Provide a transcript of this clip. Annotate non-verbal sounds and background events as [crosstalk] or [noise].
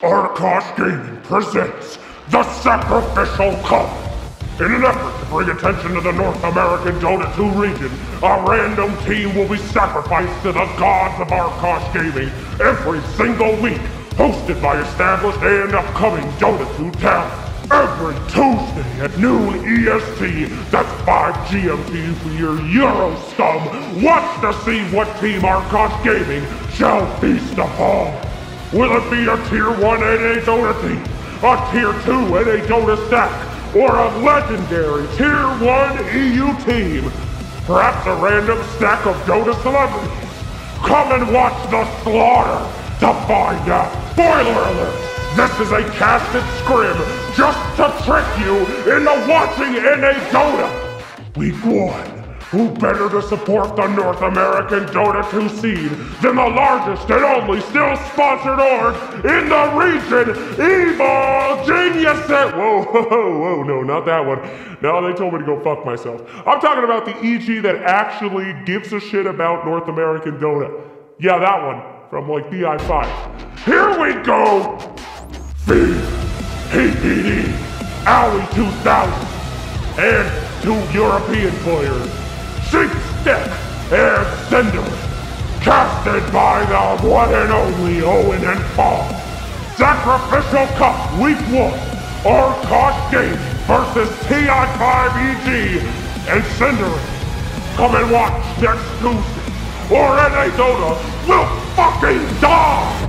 Arkosh Gaming presents the Sacrificial Cup. In an effort to bring attention to the North American Dota 2 region, a random team will be sacrificed to the gods of Arkosh Gaming every single week, hosted by established and upcoming Dota 2 talent. Every Tuesday at noon EST, that's 5 GMT for your Euro scum. Watch to see what team Arkosh Gaming shall feast upon. Will it be a Tier 1 NA Dota team, a Tier 2 NA Dota stack, or a legendary Tier 1 EU team? Perhaps a random stack of Dota celebrities? Come and watch the slaughter to find out. Spoiler alert! This is a casted scrim just to trick you into watching NA Dota! Week 1. Who better to support the North American Dota 2 scene than the largest and only still sponsored org in the region, Evil Genius! Whoa, [laughs] whoa, whoa, no, not that one. No, they told me to go fuck myself. I'm talking about the EG that actually gives a shit about North American Dota. Yeah, that one, from like TI5. Here we go! PPD, Aui_2000, and two European players, Stick and Syndereen, casted by the one and only Owen and Paul. Sacrificial Cup Week 1, Arkosh Gaming versus TI5EG and Syndereen. Come and watch next Tuesday, or NA Dota will fucking die!